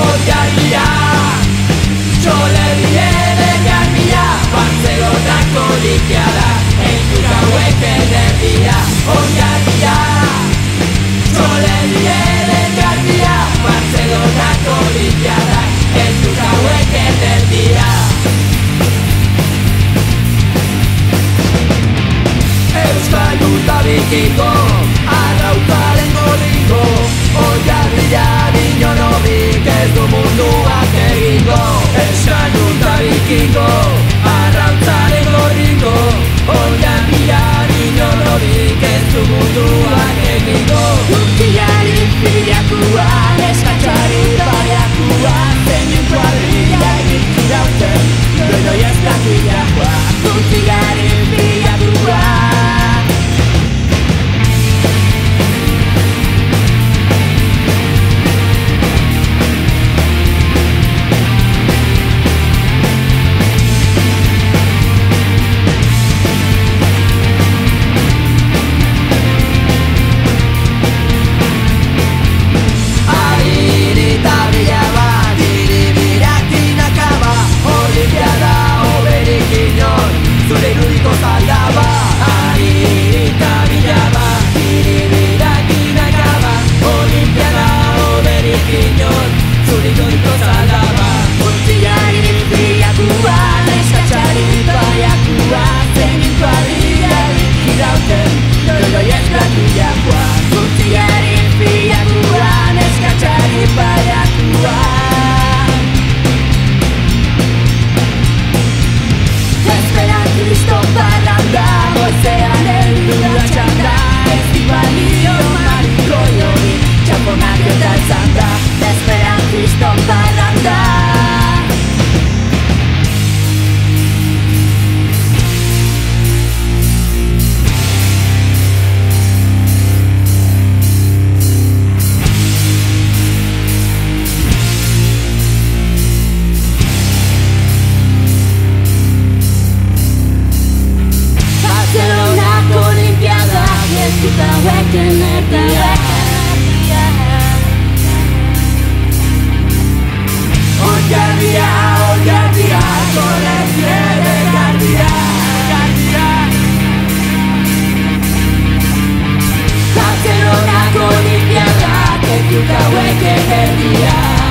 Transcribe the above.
Oiarria Txolerri ere garbia Barcelonako likia da Eitu gauek energia. Oiarria Txolerri ere garbia Barcelonako likia da Eitu gauek energia. Euskal Uta Bikiko Bikiko Arrautzaren goliko Oiarria Dino nobik ez du munduak egingo Zaka bai herria